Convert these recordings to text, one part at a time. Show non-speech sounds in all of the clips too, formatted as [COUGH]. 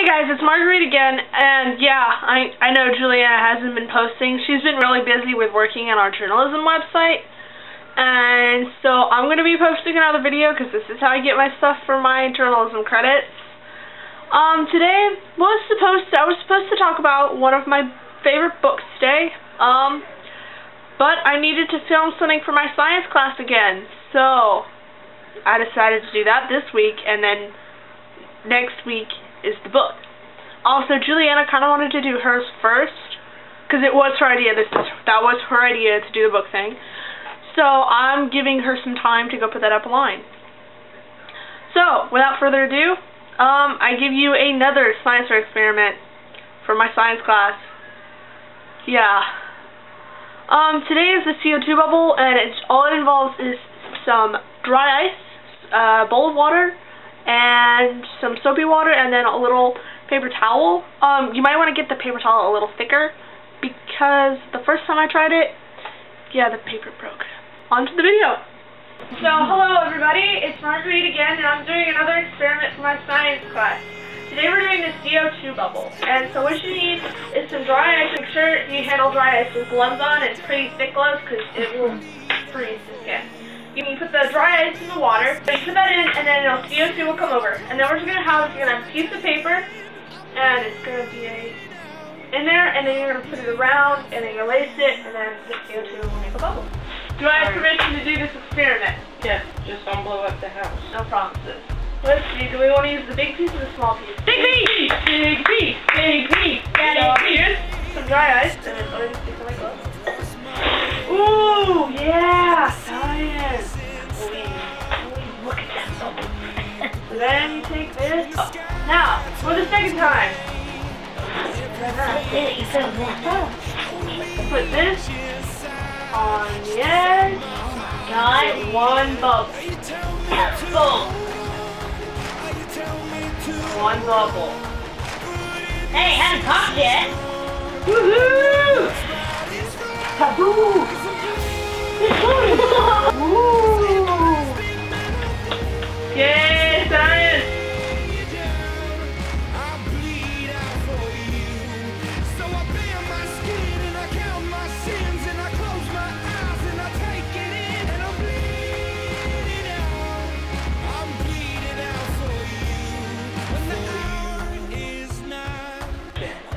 Hey guys, it's Marguerite again, and yeah, I I know Juliana hasn't been posting. She's been really busy with working on our journalism website, and so I'm going to be posting another video because this is how I get my stuff for my journalism credits. Um, today was supposed to, I was supposed to talk about one of my favorite books today, um, but I needed to film something for my science class again, so I decided to do that this week, and then next week is the book. Also, Juliana kind of wanted to do hers first, because it was her idea. This is, that was her idea to do the book thing. So I'm giving her some time to go put that up online. So, without further ado, um, I give you another science experiment for my science class. Yeah. Um, today is the CO2 bubble, and it's, all it involves is some dry ice, a uh, bowl of water, and some soapy water and then a little paper towel. Um, you might want to get the paper towel a little thicker because the first time I tried it, yeah, the paper broke. On to the video. So, hello everybody, it's Marguerite again, and I'm doing another experiment for my science class. Today we're doing the CO2 bubble, and so what you need is some dry ice. Make sure you handle dry ice with gloves on, and pretty thick gloves, because it will freeze the skin. You can put the dry ice in the water, you put that in, and then it'll CO2 will come over. And then what you're going to have is you're going to have a piece of paper, and it's going to be a, in there, and then you're going to put it around, and then you lace it, and then the CO2 will make a bubble. Do I have permission to do this experiment? Yes, just don't blow up the house. No promises. Let's see, do we want to use the big piece or the small piece? Big piece! Big piece! Big piece! Big So here's Some dry ice, then you take this. Oh, now, for the second time. Put this on the edge. Got one bubble. Boom. One bubble. Hey, haven't popped yet. Woohoo! Taboo! [LAUGHS]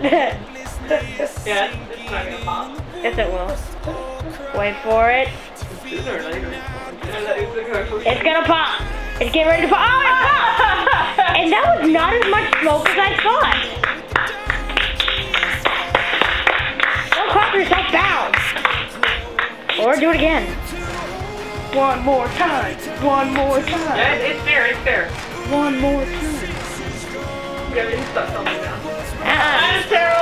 Yeah, it's not gonna pop. Yes, it will. Wait for it. Sooner or later. It's gonna pop. It's getting ready to pop. Oh, it popped! and that was not as much smoke as I thought. Don't clap yourself down. Or do it again. One more time. One more time. Yeah, it's fair. It's fair. One more time. Yeah, we can stop something now i just care